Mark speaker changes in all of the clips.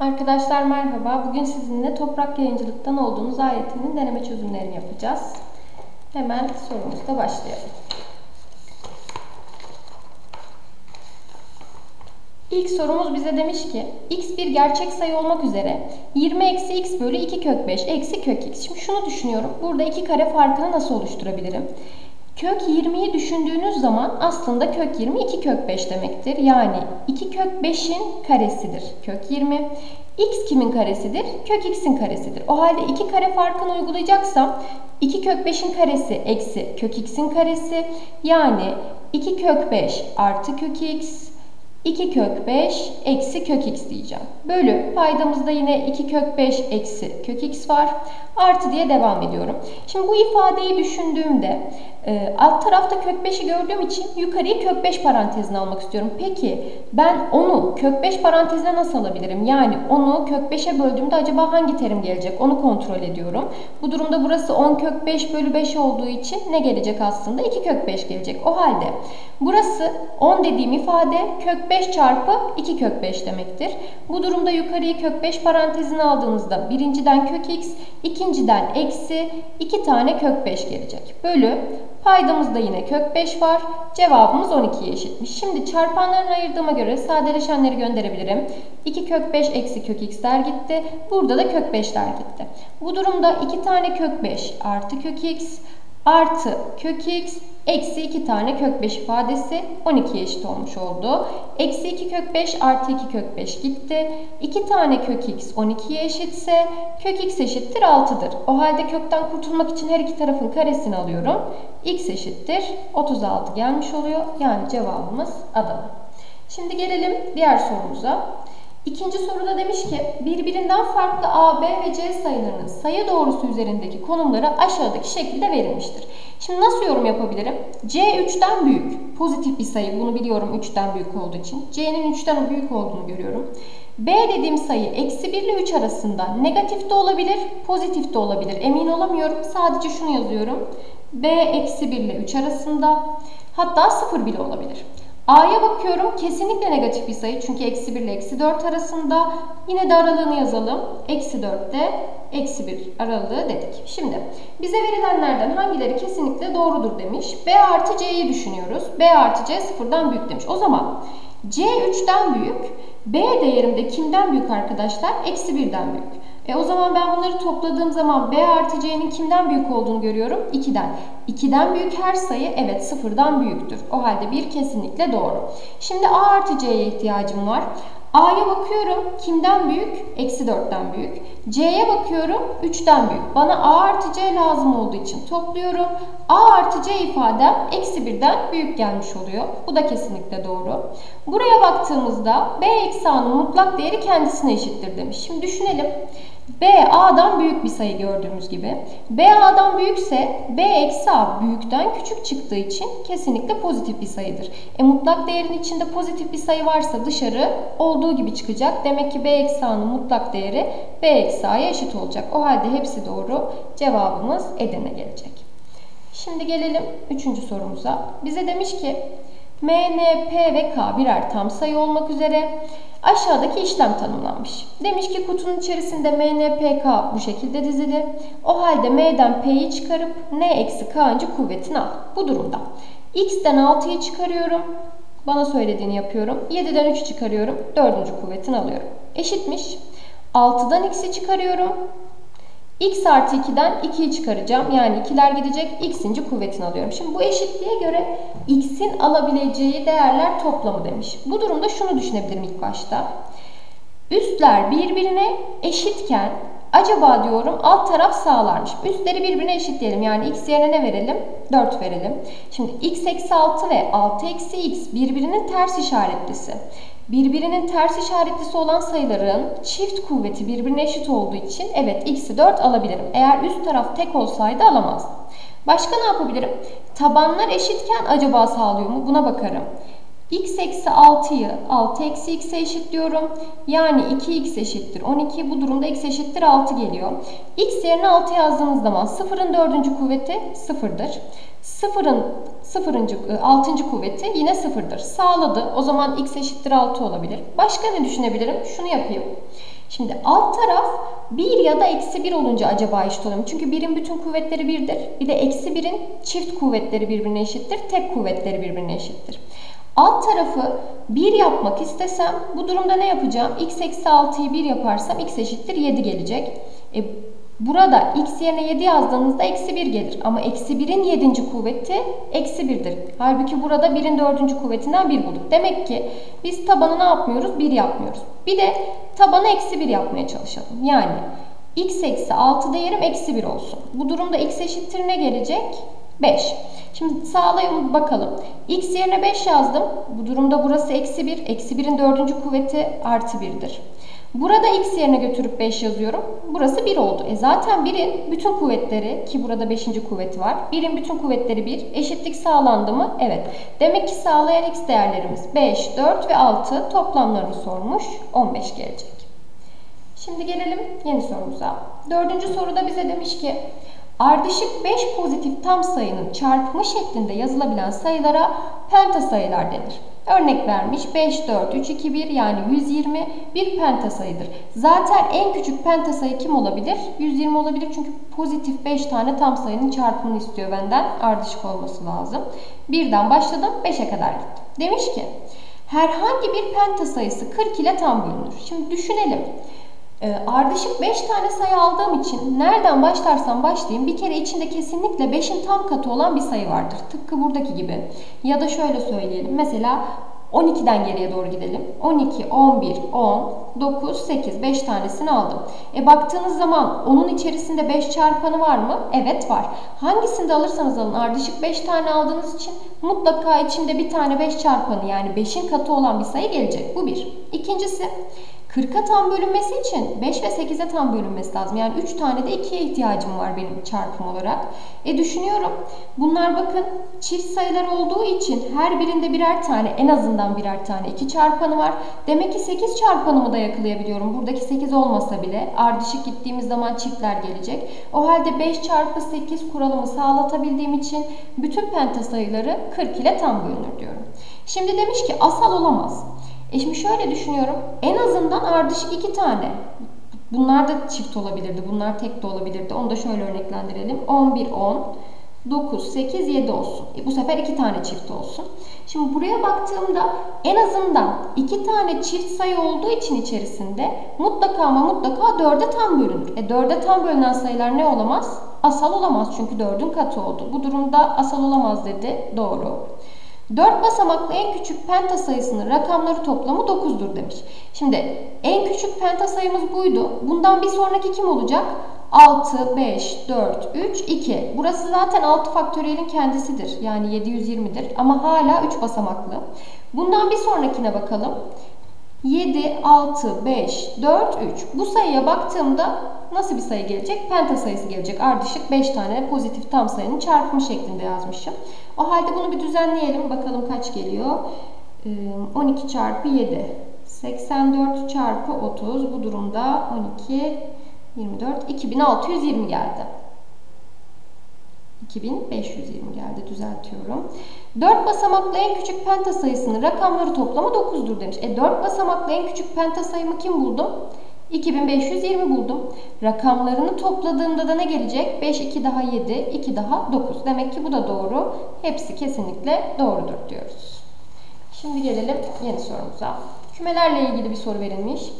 Speaker 1: Arkadaşlar merhaba. Bugün sizinle toprak yayıncılıktan olduğunuz ayetinin deneme çözümlerini yapacağız. Hemen sorumuzla başlayalım. İlk sorumuz bize demiş ki x bir gerçek sayı olmak üzere 20 eksi x bölü 2 kök 5 eksi kök x. Şimdi şunu düşünüyorum. Burada iki kare farkını nasıl oluşturabilirim? Kök 20'yi düşündüğünüz zaman aslında kök 20 2 kök 5 demektir. Yani 2 kök 5'in karesidir kök 20. X kimin karesidir? Kök x'in karesidir. O halde iki kare farkını uygulayacaksam 2 kök 5'in karesi eksi kök x'in karesi. Yani 2 kök 5 artı kök x 2 kök 5 eksi kök x diyeceğim. Bölü paydamızda yine 2 kök 5 eksi kök x var. Artı diye devam ediyorum. Şimdi bu ifadeyi düşündüğümde e, alt tarafta kök 5'i gördüğüm için yukarıyı kök 5 parantezine almak istiyorum. Peki ben onu kök 5 parantezine nasıl alabilirim? Yani onu kök 5'e böldüğümde acaba hangi terim gelecek? Onu kontrol ediyorum. Bu durumda burası 10 kök 5 bölü 5 olduğu için ne gelecek aslında? 2 kök 5 gelecek. O halde burası 10 dediğim ifade kök 5 çarpı 2 kök 5 demektir. Bu durumda yukarıyı kök 5 parantezine aldığımızda birinciden kök x, ikinciden eksi 2 tane kök 5 gelecek. Bölü Paydamızda yine kök 5 var. Cevabımız 12'ye eşitmiş. Şimdi çarpanlarını ayırdığıma göre sadeleşenleri gönderebilirim. 2 kök 5 eksi kök x'ler gitti. Burada da kök 5'ler gitti. Bu durumda 2 tane kök 5 artı kök x artı kök x eksi 2 tane kök 5 ifadesi 12'ye eşit olmuş oldu. Eksi 2 kök 5 artı 2 kök 5 gitti. 2 tane kök x 12'ye eşitse kök x eşittir 6'dır. O halde kökten kurtulmak için her iki tarafın karesini alıyorum. x eşittir 36 gelmiş oluyor. Yani cevabımız Adana. Şimdi gelelim diğer sorumuza. İkinci soruda demiş ki birbirinden farklı A, B ve C sayılarının sayı doğrusu üzerindeki konumları aşağıdaki şekilde verilmiştir. Şimdi nasıl yorum yapabilirim? C 3'ten büyük. Pozitif bir sayı. Bunu biliyorum 3'ten büyük olduğu için. C'nin 3'ten büyük olduğunu görüyorum. B dediğim sayı eksi 1 ile 3 arasında negatif de olabilir, pozitif de olabilir. Emin olamıyorum. Sadece şunu yazıyorum. B eksi 1 ile 3 arasında. Hatta 0 bile olabilir. A'ya bakıyorum. Kesinlikle negatif bir sayı. Çünkü eksi 1 ile eksi 4 arasında. Yine de aralığını yazalım. Eksi 4 de eksi 1 aralığı dedik. Şimdi bize verilenlerden hangileri kesinlikle doğrudur demiş. B artı C'yi düşünüyoruz. B artı C sıfırdan büyük demiş. O zaman C 3'ten büyük. B değerimde kimden büyük arkadaşlar? Eksi 1'den büyük. E o zaman ben bunları topladığım zaman B artı C'nin kimden büyük olduğunu görüyorum? 2'den. 2'den büyük her sayı evet sıfırdan büyüktür. O halde 1 kesinlikle doğru. Şimdi A artı C'ye ihtiyacım var. A'ya bakıyorum. Kimden büyük? Eksi 4'ten büyük. C'ye bakıyorum. 3'ten büyük. Bana A artı C lazım olduğu için topluyorum. A artı C ifadem eksi 1'den büyük gelmiş oluyor. Bu da kesinlikle doğru. Buraya baktığımızda B eksi A'nın mutlak değeri kendisine eşittir demiş. Şimdi düşünelim. B A'dan büyük bir sayı gördüğümüz gibi. B A'dan büyükse B eksi A büyükten küçük çıktığı için kesinlikle pozitif bir sayıdır. E mutlak değerin içinde pozitif bir sayı varsa dışarı olduğu gibi çıkacak. Demek ki B eksi A'nın mutlak değeri B eksi A'ya eşit olacak. O halde hepsi doğru. Cevabımız Edirne gelecek. Şimdi gelelim üçüncü sorumuza. Bize demiş ki M, N, P ve K birer tam sayı olmak üzere aşağıdaki işlem tanımlanmış. Demiş ki kutunun içerisinde M, N, P, K bu şekilde dizili. O halde M'den P'yi çıkarıp N eksi K'ncı kuvvetini al. Bu durumda X'ten 6'yı çıkarıyorum. Bana söylediğini yapıyorum. 7'den 3 çıkarıyorum. 4. kuvvetini alıyorum. Eşitmiş. 6'dan X'i çıkarıyorum. X artı 2'den 2'yi çıkaracağım. Yani 2'ler gidecek. X'inci kuvvetini alıyorum. Şimdi bu eşitliğe göre X'in alabileceği değerler toplamı demiş. Bu durumda şunu düşünebilirim ilk başta. Üstler birbirine eşitken acaba diyorum alt taraf sağlarmış. Üstleri birbirine eşit diyelim. Yani x yerine ne verelim? 4 verelim. Şimdi x eksi 6 ve 6 eksi x birbirinin ters işaretlisi. Birbirinin ters işaretlisi olan sayıların çift kuvveti birbirine eşit olduğu için evet x'i 4 alabilirim. Eğer üst taraf tek olsaydı alamazdım. Başka ne yapabilirim? Tabanlar eşitken acaba sağlıyor mu? Buna bakarım. x eksi 6'yı 6 eksi x'e eşitliyorum. Yani 2x eşittir 12. Bu durumda x eşittir 6 geliyor. x yerine 6 yazdığımız zaman 0'ın 4. kuvveti 0'dır. 0'ın sıfırıncı, e, altıncı kuvveti yine sıfırdır. Sağladı. O zaman x eşittir 6 olabilir. Başka ne düşünebilirim? Şunu yapayım. Şimdi alt taraf 1 ya da eksi 1 olunca acaba eşit oluyor mu? Çünkü 1'in bütün kuvvetleri 1'dir. Bir de eksi 1'in çift kuvvetleri birbirine eşittir. Tek kuvvetleri birbirine eşittir. Alt tarafı 1 yapmak istesem bu durumda ne yapacağım? x eksi 6'yı 1 yaparsam x eşittir 7 gelecek. E, burada x yerine 7 yazdığınızda eksi 1 gelir. Ama eksi 1'in 7. kuvveti eksi 1'dir. Halbuki burada 1'in 4. kuvvetinden 1 bulduk. Demek ki biz tabanı ne yapmıyoruz? 1 yapmıyoruz. Bir de tabanı eksi 1 yapmaya çalışalım. Yani x eksi 6 değerim eksi 1 olsun. Bu durumda x eşittir ne gelecek? 5. Şimdi sağlayalım bakalım. X yerine 5 yazdım. Bu durumda burası eksi 1. Eksi 1'in dördüncü kuvveti artı 1'dir. Burada x yerine götürüp 5 yazıyorum. Burası 1 oldu. E zaten 1'in bütün kuvvetleri ki burada 5. kuvveti var. 1'in bütün kuvvetleri 1. Eşitlik sağlandı mı? Evet. Demek ki sağlayan x değerlerimiz 5, 4 ve 6 toplamlarını sormuş. 15 gelecek. Şimdi gelelim yeni sorumuza. Dördüncü soruda bize demiş ki Ardışık 5 pozitif tam sayının çarpımı şeklinde yazılabilen sayılara penta sayılar denir. Örnek vermiş 5, 4, 3, 2, 1 yani 120 bir penta sayıdır. Zaten en küçük penta sayı kim olabilir? 120 olabilir çünkü pozitif 5 tane tam sayının çarpımını istiyor benden. Ardışık olması lazım. Birden başladım 5'e kadar gittim. Demiş ki herhangi bir penta sayısı 40 ile tam bölünür. Şimdi düşünelim. E, ardışık 5 tane sayı aldığım için nereden başlarsam başlayayım bir kere içinde kesinlikle 5'in tam katı olan bir sayı vardır. Tıpkı buradaki gibi. Ya da şöyle söyleyelim. Mesela 12'den geriye doğru gidelim. 12, 11, 10, 9, 8. 5 tanesini aldım. E baktığınız zaman onun içerisinde 5 çarpanı var mı? Evet var. Hangisini de alırsanız alın ardışık 5 tane aldığınız için mutlaka içinde bir tane 5 çarpanı yani 5'in katı olan bir sayı gelecek. Bu bir. İkincisi 40'a tam bölünmesi için 5 ve 8'e tam bölünmesi lazım. Yani 3 tane de 2'ye ihtiyacım var benim çarpım olarak. E düşünüyorum. Bunlar bakın çift sayılar olduğu için her birinde birer tane en azından birer tane 2 çarpanı var. Demek ki 8 çarpanımı da yakalayabiliyorum. Buradaki 8 olmasa bile ardışık gittiğimiz zaman çiftler gelecek. O halde 5 çarpı 8 kuralımı sağlatabildiğim için bütün penta sayıları 40 ile tam bölünür diyorum. Şimdi demiş ki asal olamaz. E şimdi şöyle düşünüyorum. En azından ardışık iki tane. Bunlar da çift olabilirdi. Bunlar tek de olabilirdi. Onu da şöyle örneklendirelim. 11, 10, 9, 8, 7 olsun. E bu sefer iki tane çift olsun. Şimdi buraya baktığımda en azından iki tane çift sayı olduğu için içerisinde mutlaka ama mutlaka dörde tam bölünür. E dörde tam bölünen sayılar ne olamaz? Asal olamaz çünkü dördün katı oldu. Bu durumda asal olamaz dedi. Doğru. 4 basamaklı en küçük penta sayısının rakamları toplamı 9'dur demiş. Şimdi en küçük penta sayımız buydu. Bundan bir sonraki kim olacak? 6, 5, 4, 3, 2. Burası zaten 6 faktöriyelin kendisidir. Yani 720'dir ama hala 3 basamaklı. Bundan bir sonrakine bakalım. 7, 6, 5, 4, 3. Bu sayıya baktığımda nasıl bir sayı gelecek? Penta sayısı gelecek. Ardışık 5 tane pozitif tam sayının çarpımı şeklinde yazmışım. O halde bunu bir düzenleyelim. Bakalım kaç geliyor. 12 çarpı 7. 84 çarpı 30. Bu durumda 12, 24, 2620 geldi. 2520 geldi düzeltiyorum. 4 basamaklı en küçük penta sayısının rakamları toplamı 9'dur demiş. E 4 basamaklı en küçük penta sayımı kim buldum? 2520 buldum. Rakamlarını topladığımda da ne gelecek? 5, 2 daha 7, 2 daha 9. Demek ki bu da doğru. Hepsi kesinlikle doğrudur diyoruz. Şimdi gelelim yeni sorumuza. Kümelerle ilgili bir soru verilmiş.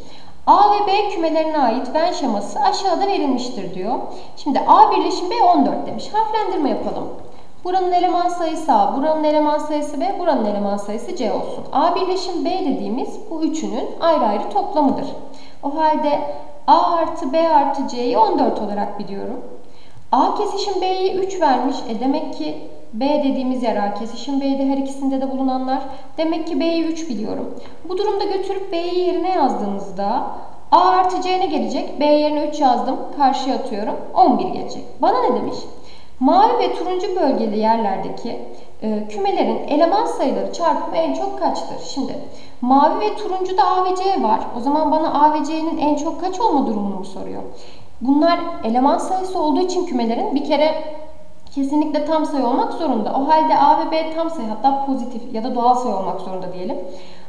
Speaker 1: A ve B kümelerine ait Venn şeması aşağıda verilmiştir diyor. Şimdi A birleşim B 14 demiş. Harflendirme yapalım. Buranın eleman sayısı A, buranın eleman sayısı B, buranın eleman sayısı C olsun. A birleşim B dediğimiz bu üçünün ayrı ayrı toplamıdır. O halde A artı B artı C'yi 14 olarak biliyorum. A kesişim B'yi 3 vermiş. E demek ki B dediğimiz yer A kesişim B'de her ikisinde de bulunanlar. Demek ki B'yi 3 biliyorum. Bu durumda götürüp B'yi yerine yazdığımızda A artı C gelecek? B yerine 3 yazdım. Karşıya atıyorum. 11 gelecek. Bana ne demiş? Mavi ve turuncu bölgeli yerlerdeki e, kümelerin eleman sayıları çarpımı en çok kaçtır? Şimdi mavi ve turuncuda A ve C var. O zaman bana A ve C'nin en çok kaç olma durumunu mu soruyor? Bunlar eleman sayısı olduğu için kümelerin bir kere kesinlikle tam sayı olmak zorunda. O halde A ve B tam sayı hatta pozitif ya da doğal sayı olmak zorunda diyelim.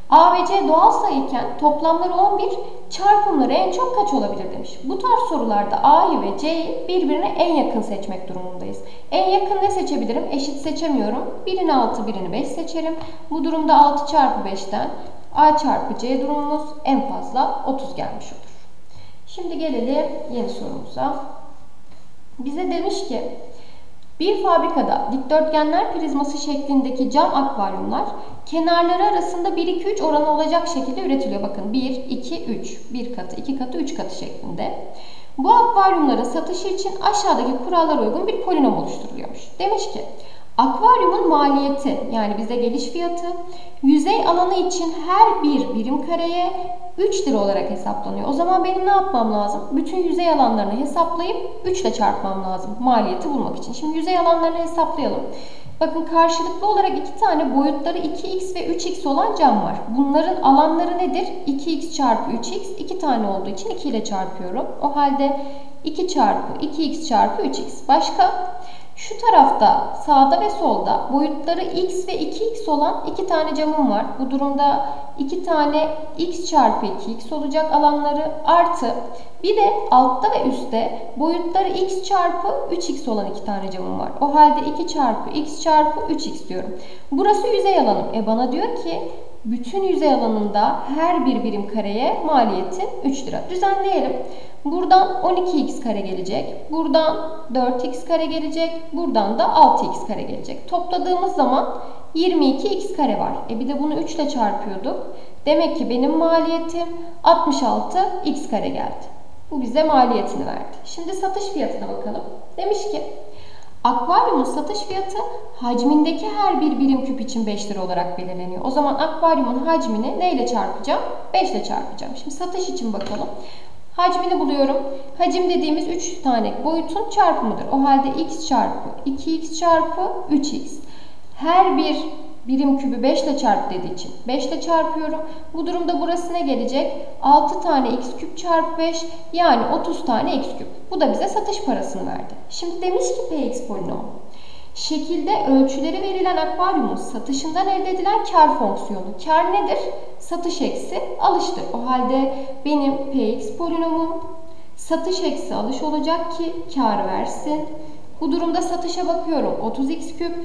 Speaker 1: A ve C doğal sayıyken toplamları 11, çarpımları en çok kaç olabilir demiş. Bu tarz sorularda A'yı ve C'yi birbirine en yakın seçmek durumundayız. En yakın ne seçebilirim? Eşit seçemiyorum. Birini 6, birini 5 seçerim. Bu durumda 6 çarpı 5'ten A çarpı C durumumuz en fazla 30 gelmiş olur. Şimdi gelelim yeni sorumuza. Bize demiş ki bir fabrikada dikdörtgenler prizması şeklindeki cam akvaryumlar kenarları arasında 1-2-3 oranı olacak şekilde üretiliyor. Bakın 1, 2, 3, 1 katı, 2 katı, 3 katı şeklinde. Bu akvaryumların satışı için aşağıdaki kurallara uygun bir polinom oluşturuluyormuş. Demiş ki Akvaryumun maliyeti yani bize geliş fiyatı yüzey alanı için her bir birim kareye 3 lira olarak hesaplanıyor. O zaman benim ne yapmam lazım? Bütün yüzey alanlarını hesaplayıp 3 ile çarpmam lazım maliyeti bulmak için. Şimdi yüzey alanlarını hesaplayalım. Bakın karşılıklı olarak iki tane boyutları 2x ve 3x olan cam var. Bunların alanları nedir? 2x çarpı 3x. 2 tane olduğu için 2 ile çarpıyorum. O halde 2 çarpı 2x çarpı 3x. Başka? Şu tarafta sağda ve solda boyutları x ve 2x olan iki tane camım var. Bu durumda iki tane x çarpı 2x olacak alanları artı bir de altta ve üstte boyutları x çarpı 3x olan iki tane camım var. O halde 2 çarpı x çarpı 3x diyorum. Burası yüzey alanım. E bana diyor ki bütün yüzey alanında her bir birim kareye maliyetin 3 lira. Düzenleyelim. Buradan 12x kare gelecek. Buradan 4x kare gelecek. Buradan da 6x kare gelecek. Topladığımız zaman 22x kare var. E bir de bunu 3 ile çarpıyorduk. Demek ki benim maliyetim 66x kare geldi. Bu bize maliyetini verdi. Şimdi satış fiyatına bakalım. Demiş ki Akvaryumun satış fiyatı hacmindeki her bir birim küp için 5 lira olarak belirleniyor. O zaman akvaryumun hacmini neyle çarpacağım? 5 ile çarpacağım. Şimdi satış için bakalım. Hacmini buluyorum. Hacim dediğimiz 3 tane boyutun çarpımıdır. O halde x çarpı 2x çarpı 3x. Her bir birim kübü 5 ile çarp dediği için 5 ile çarpıyorum. Bu durumda burası ne gelecek? 6 tane x küp çarpı 5 yani 30 tane x küp. Bu da bize satış parasını verdi. Şimdi demiş ki px polinomu. Şekilde ölçüleri verilen akvaryumun satışından elde edilen kar fonksiyonu. Kar nedir? Satış eksi alıştır. O halde benim px polinomum satış eksi alış olacak ki kar versin. Bu durumda satışa bakıyorum. 30x küp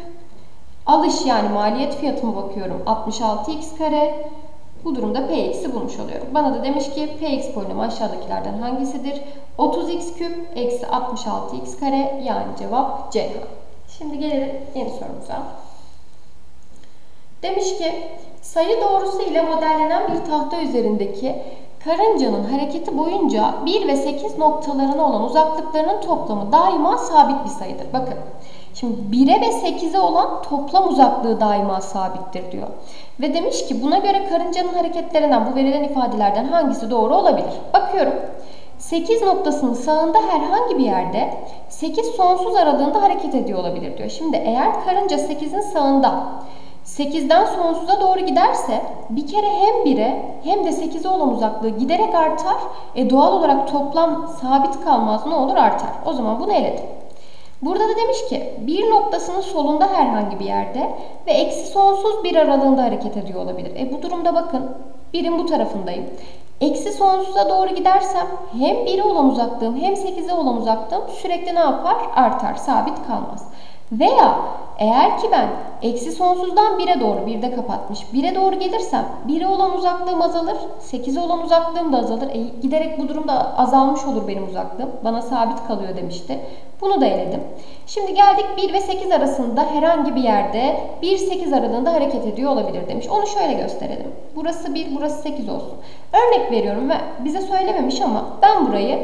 Speaker 1: Alış yani maliyet fiyatıma bakıyorum. 66x kare. Bu durumda px'i bulmuş oluyorum. Bana da demiş ki px polinomu aşağıdakilerden hangisidir? 30x küp eksi 66x kare yani cevap C. Şimdi gelelim yeni sorumuza. Demiş ki sayı doğrusu ile modellenen bir tahta üzerindeki karıncanın hareketi boyunca 1 ve 8 noktalarına olan uzaklıklarının toplamı daima sabit bir sayıdır. Bakın Şimdi 1'e ve 8'e olan toplam uzaklığı daima sabittir diyor. Ve demiş ki buna göre karıncanın hareketlerinden bu verilen ifadelerden hangisi doğru olabilir? Bakıyorum. 8 noktasının sağında herhangi bir yerde 8 sonsuz aralığında hareket ediyor olabilir diyor. Şimdi eğer karınca 8'in sağında 8'den sonsuza doğru giderse bir kere hem 1'e hem de 8'e olan uzaklığı giderek artar. E doğal olarak toplam sabit kalmaz. Ne olur artar. O zaman bunu eledim. Burada da demiş ki bir noktasının solunda herhangi bir yerde ve eksi sonsuz bir aralığında hareket ediyor olabilir. E bu durumda bakın birin bu tarafındayım. Eksi sonsuza doğru gidersem hem 1'e olan uzaklığım hem 8'e olan uzaklığım sürekli ne yapar? Artar, sabit kalmaz. Veya eğer ki ben eksi sonsuzdan 1'e doğru 1'de kapatmış 1'e doğru gelirsem 1'e olan uzaklığım azalır 8'e olan uzaklığım da azalır. E, giderek bu durumda azalmış olur benim uzaklığım. Bana sabit kalıyor demişti. Bunu da eledim. Şimdi geldik 1 ve 8 arasında herhangi bir yerde 1-8 aralığında hareket ediyor olabilir demiş. Onu şöyle gösterelim. Burası 1, burası 8 olsun. Örnek veriyorum ve bize söylememiş ama ben burayı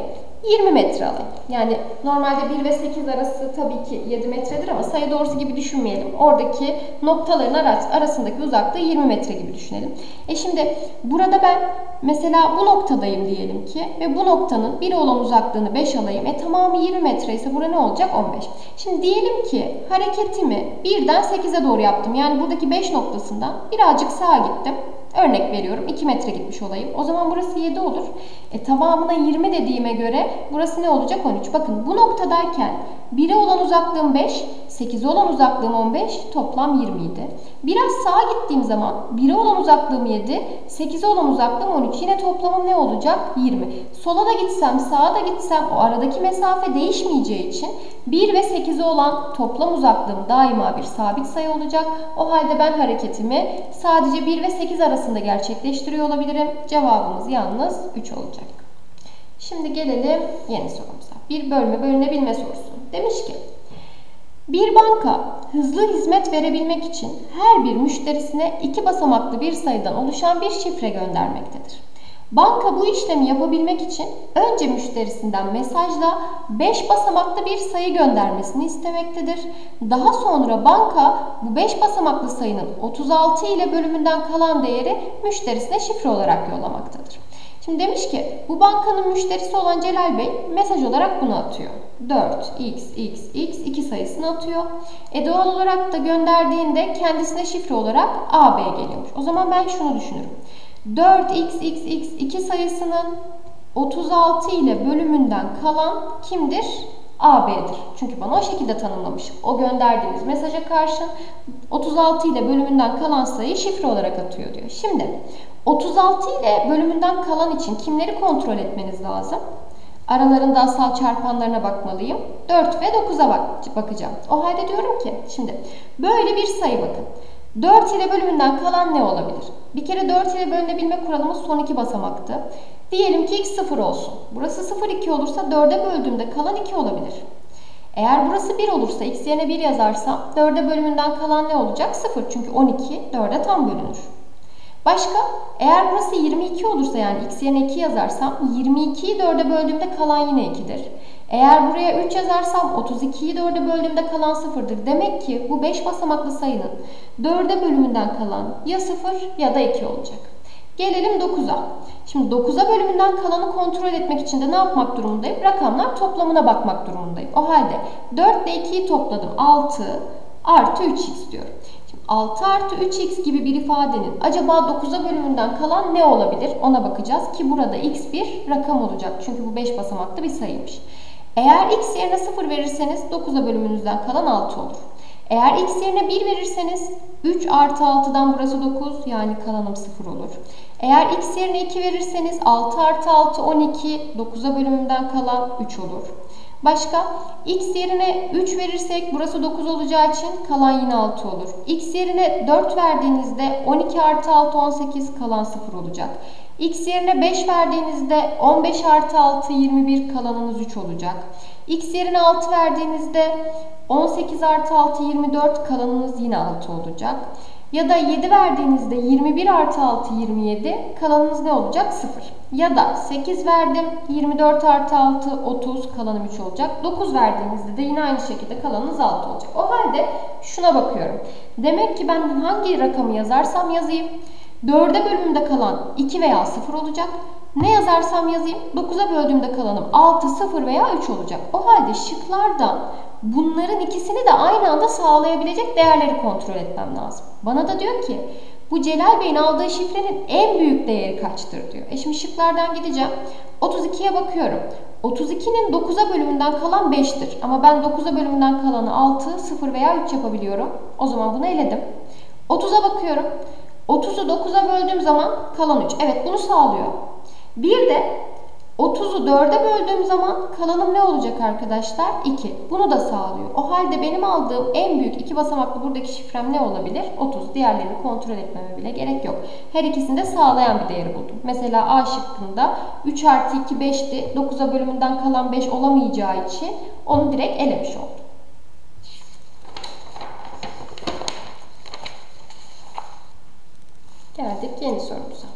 Speaker 1: 20 metre alayım. Yani normalde 1 ve 8 arası tabii ki 7 metredir ama sayı doğrusu gibi düşünmeyelim. Oradaki noktaların arasındaki uzaklığı 20 metre gibi düşünelim. E şimdi burada ben mesela bu noktadayım diyelim ki ve bu noktanın 1 olan uzaklığını 5 alayım. E tamamı 20 metre ise burada ne olacak? 15. Şimdi diyelim ki hareketimi 1'den 8'e doğru yaptım. Yani buradaki 5 noktasından birazcık sağa gittim. Örnek veriyorum 2 metre gitmiş olayım. O zaman burası 7 olur. E, tamamına 20 dediğime göre burası ne olacak? 13. Bakın bu noktadayken 1'e olan uzaklığım 5, 8'e olan uzaklığım 15, toplam 20 idi. Biraz sağa gittiğim zaman 1'e olan uzaklığım 7, 8'e olan uzaklığım 13. Yine toplamım ne olacak? 20. Sola da gitsem, sağa da gitsem o aradaki mesafe değişmeyeceği için 1 ve 8'e olan toplam uzaklığım daima bir sabit sayı olacak. O halde ben hareketimi sadece 1 ve 8 arasında gerçekleştiriyor olabilirim. Cevabımız yalnız 3 olacak. Şimdi gelelim yeni sorumuza. Bir bölme bölünebilme sorusu. Demiş ki bir banka hızlı hizmet verebilmek için her bir müşterisine iki basamaklı bir sayıdan oluşan bir şifre göndermektedir. Banka bu işlemi yapabilmek için önce müşterisinden mesajla 5 basamaklı bir sayı göndermesini istemektedir. Daha sonra banka bu 5 basamaklı sayının 36 ile bölümünden kalan değeri müşterisine şifre olarak yollamaktadır. Şimdi demiş ki bu bankanın müşterisi olan Celal Bey mesaj olarak bunu atıyor. 4 x x x 2 sayısını atıyor. E doğal olarak da gönderdiğinde kendisine şifre olarak AB geliyormuş. O zaman ben şunu düşünürüm. 4 x x x 2 sayısının 36 ile bölümünden kalan kimdir? AB'dir. Çünkü bana o şekilde tanımlamış. O gönderdiğimiz mesaja karşın 36 ile bölümünden kalan sayıyı şifre olarak atıyor diyor. Şimdi 36 ile bölümünden kalan için kimleri kontrol etmeniz lazım? Aralarında asal çarpanlarına bakmalıyım. 4 ve 9'a bak bakacağım. O halde diyorum ki şimdi böyle bir sayı bakın. 4 ile bölümünden kalan ne olabilir? Bir kere 4 ile bölünebilme kuralımız son iki basamaktı. Diyelim ki x 0 olsun. Burası 0 2 olursa 4'e böldüğümde kalan 2 olabilir. Eğer burası 1 olursa x yerine 1 yazarsam 4'e bölümünden kalan ne olacak? 0 çünkü 12 4'e tam bölünür. Başka? Eğer burası 22 olursa yani x yerine 2 yazarsam 22'yi 4'e böldüğümde kalan yine 2'dir. Eğer buraya 3 yazarsam 32'yi 4'e böldüğümde kalan 0'dır. Demek ki bu 5 basamaklı sayının 4'e bölümünden kalan ya 0 ya da 2 olacak. Gelelim 9'a. Şimdi 9'a bölümünden kalanı kontrol etmek için de ne yapmak durumundayım? Rakamlar toplamına bakmak durumundayım. O halde 4 ile 2'yi topladım. 6 artı 3x diyorum. 6 artı 3x gibi bir ifadenin acaba 9'a bölümünden kalan ne olabilir ona bakacağız ki burada x bir rakam olacak. Çünkü bu 5 basamaklı bir sayıymış. Eğer x yerine 0 verirseniz 9'a bölümünüzden kalan 6 olur. Eğer x yerine 1 verirseniz 3 artı 6'dan burası 9 yani kalanım 0 olur. Eğer x yerine 2 verirseniz 6 artı 6 12 9'a bölümünden kalan 3 olur. Başka? X yerine 3 verirsek burası 9 olacağı için kalan yine 6 olur. X yerine 4 verdiğinizde 12 artı 6 18 kalan 0 olacak. X yerine 5 verdiğinizde 15 artı 6 21 kalanınız 3 olacak. X yerine 6 verdiğinizde 18 artı 6 24 kalanınız yine 6 olacak. Ya da 7 verdiğinizde 21 artı 6 27 kalanınız ne olacak? 0. Ya da 8 verdim 24 artı 6 30 kalanım 3 olacak. 9 verdiğinizde de yine aynı şekilde kalanınız 6 olacak. O halde şuna bakıyorum. Demek ki ben hangi rakamı yazarsam yazayım 4'e bölümümde kalan 2 veya 0 olacak. Ne yazarsam yazayım 9'a böldüğümde kalanım 6, 0 veya 3 olacak. O halde şıklardan bunların ikisini de aynı anda sağlayabilecek değerleri kontrol etmem lazım. Bana da diyor ki bu Celal Bey'in aldığı şifrenin en büyük değeri kaçtır diyor. E şimdi şıklardan gideceğim. 32'ye bakıyorum. 32'nin 9'a bölümünden kalan 5'tir. Ama ben 9'a bölümünden kalanı 6, 0 veya 3 yapabiliyorum. O zaman bunu eledim. 30'a bakıyorum. 30'u 9'a böldüğüm zaman kalan 3. Evet bunu sağlıyor. Bir de 30'u 4'e böldüğüm zaman kalanım ne olacak arkadaşlar? 2. Bunu da sağlıyor. O halde benim aldığım en büyük iki basamaklı buradaki şifrem ne olabilir? 30. Diğerlerini kontrol etmeme bile gerek yok. Her ikisini de sağlayan bir değeri buldum. Mesela A şıkkında 3 artı 2 5'ti. 9'a bölümünden kalan 5 olamayacağı için onu direkt elemiş oldum. Geldik yeni sorumuza.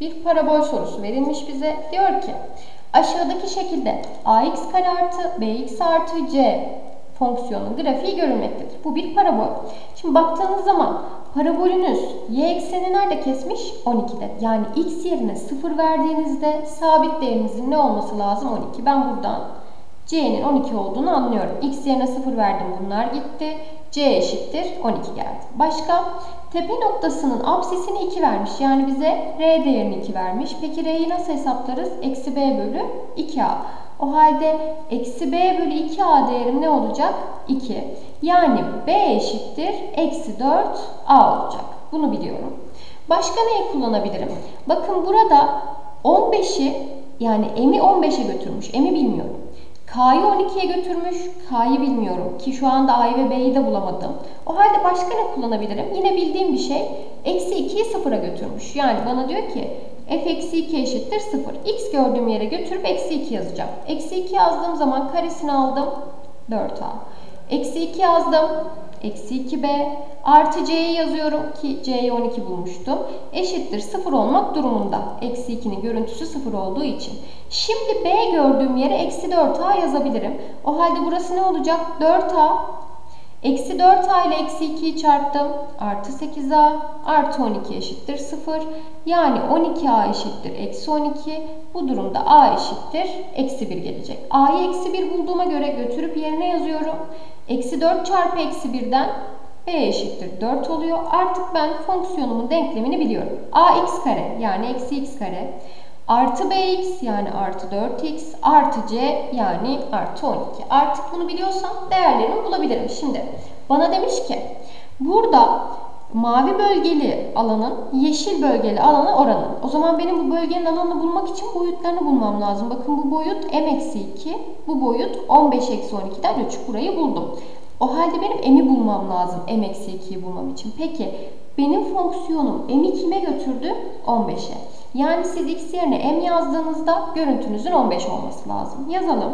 Speaker 1: Bir parabol sorusu verilmiş bize. Diyor ki aşağıdaki şekilde ax kare artı bx artı c fonksiyonun grafiği görülmektedir. Bu bir parabol. Şimdi baktığınız zaman parabolünüz y ekseni nerede kesmiş? 12'de. Yani x yerine 0 verdiğinizde sabit değerinizin ne olması lazım? 12. Ben buradan c'nin 12 olduğunu anlıyorum. x yerine 0 verdim bunlar gitti. c eşittir 12 geldi. Başka? Tepe noktasının absisini 2 vermiş. Yani bize R değerini 2 vermiş. Peki R'yi nasıl hesaplarız? Eksi B bölü 2A. O halde eksi B bölü 2A değerim ne olacak? 2. Yani B eşittir eksi 4A olacak. Bunu biliyorum. Başka neyi kullanabilirim? Bakın burada 15'i yani M'i 15'e götürmüş. M'i bilmiyorum. K'yı 12'ye götürmüş. K'yı bilmiyorum ki şu anda A'yı ve B'yi de bulamadım. O halde başka ne kullanabilirim? Yine bildiğim bir şey. Eksi 2'yi 0'a götürmüş. Yani bana diyor ki f eksi 2 eşittir 0. x gördüğüm yere götürüp eksi 2 yazacağım. Eksi 2 yazdığım zaman karesini aldım. 4a. Eksi 2 yazdım. Eksi 2b artı c'yi yazıyorum ki c'yi 12 bulmuştum. Eşittir 0 olmak durumunda. Eksi 2'nin görüntüsü 0 olduğu için. Şimdi b gördüğüm yere eksi 4a yazabilirim. O halde burası ne olacak? 4a Eksi 4a ile eksi 2'yi çarptım. Artı 8a artı 12 eşittir 0. Yani 12a eşittir eksi 12. Bu durumda a eşittir eksi 1 gelecek. a'yı eksi 1 bulduğuma göre götürüp yerine yazıyorum. Eksi 4 çarpı eksi 1'den b eşittir 4 oluyor. Artık ben fonksiyonumun denklemini biliyorum. ax kare yani eksi x kare artı bx yani artı 4x artı c yani artı 12. Artık bunu biliyorsam değerlerimi bulabilirim. Şimdi bana demiş ki burada mavi bölgeli alanın yeşil bölgeli alana oranı. O zaman benim bu bölgenin alanını bulmak için boyutlarını bulmam lazım. Bakın bu boyut m-2, bu boyut 15-12'den 3. Burayı buldum. O halde benim m'i bulmam lazım m-2'yi bulmam için. Peki benim fonksiyonum m'i kime götürdü? 15'e. Yani siz x yerine m yazdığınızda görüntünüzün 15 olması lazım. Yazalım.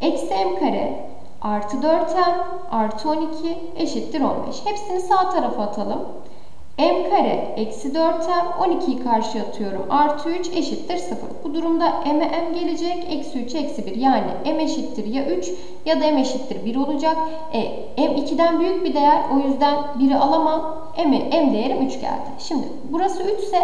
Speaker 1: Eksi m kare artı 4m artı 12 eşittir 15. Hepsini sağ tarafa atalım. m kare eksi 4m 12'yi karşıya atıyorum. Artı 3 eşittir 0. Bu durumda m'e m gelecek. Eksi 3 eksi 1 yani m eşittir ya 3 ya da m eşittir 1 olacak. E, m 2'den büyük bir değer. O yüzden 1'i alamam. M, m değerim 3 geldi. Şimdi burası 3 ise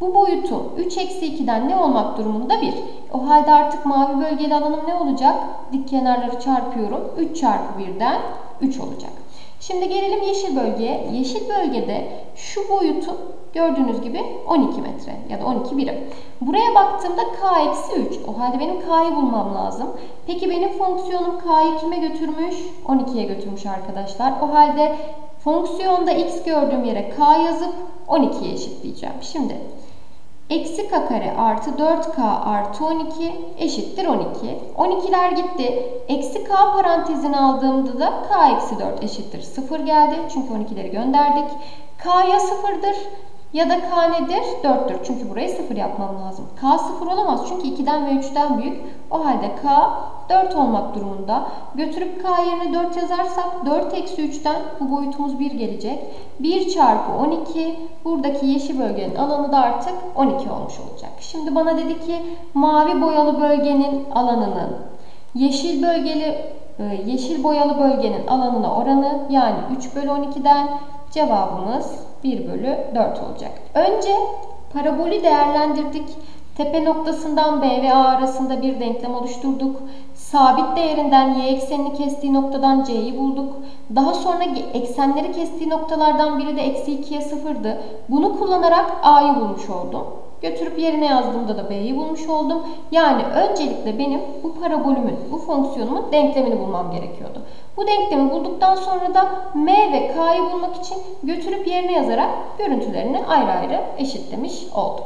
Speaker 1: bu boyutun 3 eksi 2'den ne olmak durumunda 1. O halde artık mavi bölgeli alanım ne olacak? Dik kenarları çarpıyorum. 3 çarpı 1'den 3 olacak. Şimdi gelelim yeşil bölgeye. Yeşil bölgede şu boyutun gördüğünüz gibi 12 metre ya da 12 birim. Buraya baktığımda k eksi 3. O halde benim k'yı bulmam lazım. Peki benim fonksiyonum k'yı kime götürmüş? 12'ye götürmüş arkadaşlar. O halde fonksiyonda x gördüğüm yere k yazıp 12'ye eşitleyeceğim. Şimdi Eksi k kare artı 4k artı 12 eşittir 12. 12'ler gitti. Eksi k parantezini aldığımda da k eksi 4 eşittir 0 geldi. Çünkü 12'leri gönderdik. k ya 0'dır ya da k nedir? 4'tür. Çünkü burayı 0 yapmam lazım. k 0 olamaz çünkü 2'den ve 3'ten büyük. O halde k 4 olmak durumunda. Götürüp k yerine 4 yazarsak 4 eksi 3'ten bu boyutumuz 1 gelecek. 1 çarpı 12 buradaki yeşil bölgenin alanı da artık 12 olmuş olacak. Şimdi bana dedi ki mavi boyalı bölgenin alanının yeşil bölgeli e, yeşil boyalı bölgenin alanına oranı yani 3 bölü 12'den cevabımız 1 bölü 4 olacak. Önce parabolü değerlendirdik. Tepe noktasından B ve A arasında bir denklem oluşturduk. Sabit değerinden y eksenini kestiği noktadan c'yi bulduk. Daha sonra eksenleri kestiği noktalardan biri de eksi 2'ye 0'dı. Bunu kullanarak a'yı bulmuş oldum. Götürüp yerine yazdığımda da b'yi bulmuş oldum. Yani öncelikle benim bu parabolümün, bu fonksiyonumun denklemini bulmam gerekiyordu. Bu denklemi bulduktan sonra da m ve k'yı bulmak için götürüp yerine yazarak görüntülerini ayrı ayrı eşitlemiş oldum.